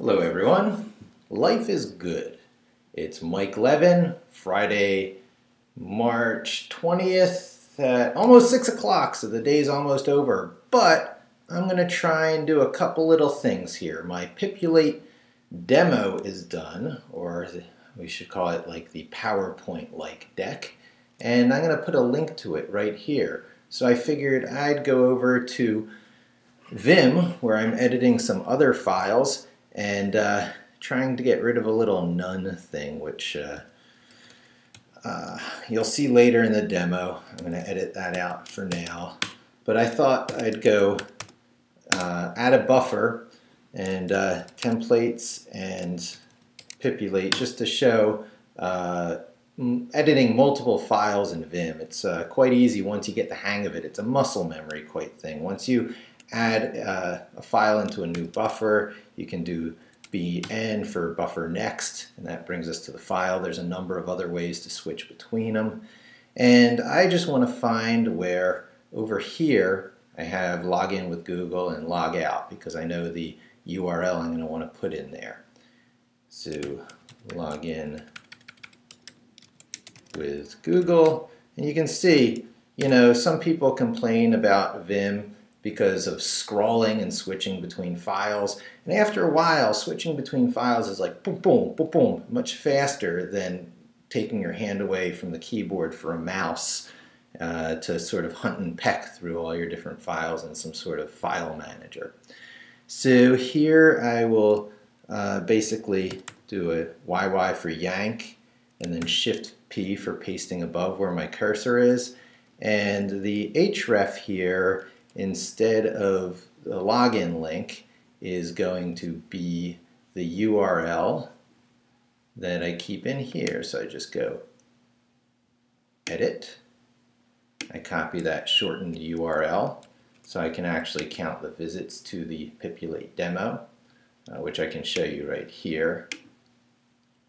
Hello everyone. Life is good. It's Mike Levin, Friday, March 20th at almost 6 o'clock, so the day's almost over. But I'm going to try and do a couple little things here. My Pipulate demo is done, or we should call it like the PowerPoint-like deck. And I'm going to put a link to it right here. So I figured I'd go over to Vim, where I'm editing some other files, and uh, trying to get rid of a little none thing, which uh, uh, you'll see later in the demo. I'm going to edit that out for now. But I thought I'd go uh, add a buffer and uh, templates and Pipulate just to show uh, editing multiple files in Vim. It's quite easy once you get the hang of it. It's a muscle memory quite thing. Once you add uh, a file into a new buffer. You can do bn for buffer next, and that brings us to the file. There's a number of other ways to switch between them. And I just want to find where over here I have login with Google and log out because I know the URL I'm going to want to put in there. So login with Google. And you can see, you know, some people complain about Vim because of scrolling and switching between files. And after a while, switching between files is like boom, boom, boom, boom, much faster than taking your hand away from the keyboard for a mouse uh, to sort of hunt and peck through all your different files in some sort of file manager. So here I will uh, basically do a YY for yank and then Shift P for pasting above where my cursor is. And the href here instead of the login link is going to be the URL that I keep in here. So I just go edit. I copy that shortened URL so I can actually count the visits to the Pipulate demo, uh, which I can show you right here.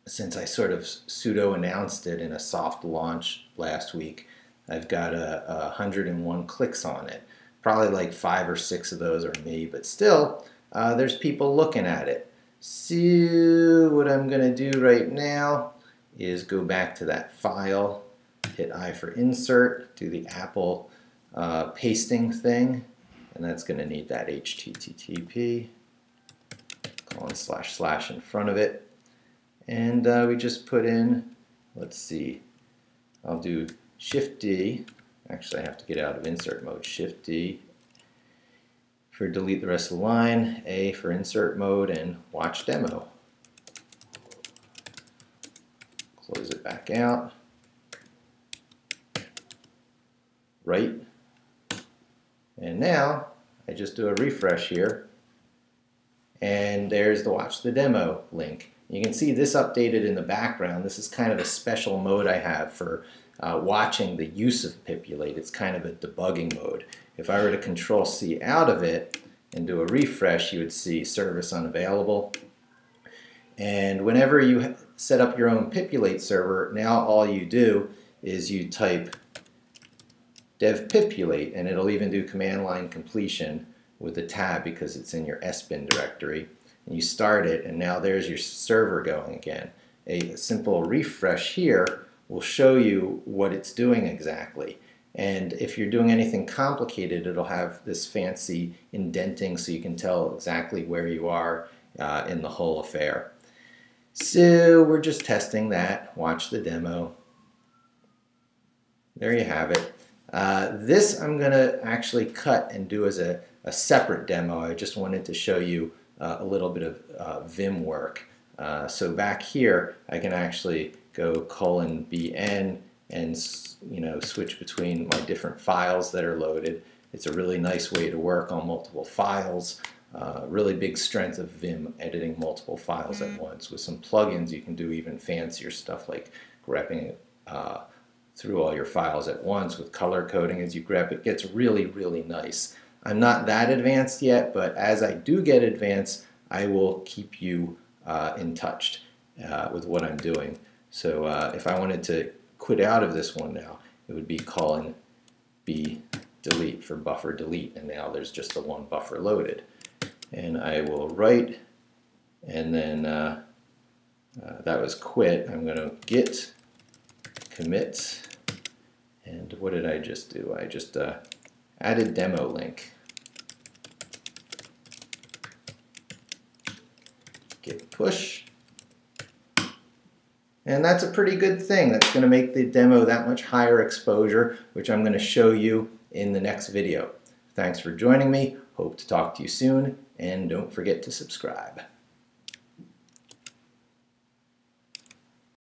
Since I sort of pseudo announced it in a soft launch last week, I've got a, a 101 clicks on it. Probably like five or six of those are me, but still, uh, there's people looking at it. So what I'm going to do right now is go back to that file, hit I for insert, do the Apple uh, pasting thing, and that's going to need that HTTP colon slash slash in front of it. And uh, we just put in, let's see, I'll do Shift D Actually, I have to get out of insert mode. Shift D for delete the rest of the line, A for insert mode, and watch demo. Close it back out. Right. And now I just do a refresh here. And there's the watch the demo link. You can see this updated in the background. This is kind of a special mode I have for uh, watching the use of Pipulate. It's kind of a debugging mode. If I were to control C out of it and do a refresh, you would see service unavailable. And whenever you set up your own Pipulate server, now all you do is you type dev pipulate and it'll even do command line completion with the tab because it's in your sbin directory. And you start it and now there's your server going again. A simple refresh here will show you what it's doing exactly. And if you're doing anything complicated, it'll have this fancy indenting so you can tell exactly where you are uh, in the whole affair. So we're just testing that. Watch the demo. There you have it. Uh, this I'm going to actually cut and do as a, a, separate demo. I just wanted to show you uh, a little bit of uh, Vim work. Uh, so back here, I can actually go colon bn and you know switch between my different files that are loaded. It's a really nice way to work on multiple files. Uh, really big strength of Vim editing multiple files at once. With some plugins you can do even fancier stuff like grepping uh, through all your files at once with color coding as you grep. It gets really, really nice. I'm not that advanced yet, but as I do get advanced, I will keep you uh, in touch uh, with what I'm doing. So uh, if I wanted to quit out of this one now, it would be colon b delete for buffer delete, and now there's just the one buffer loaded. And I will write and then uh, uh, that was quit. I'm going to git commit, and what did I just do? I just uh, added demo link. Git push. And that's a pretty good thing. That's going to make the demo that much higher exposure, which I'm going to show you in the next video. Thanks for joining me. Hope to talk to you soon, and don't forget to subscribe.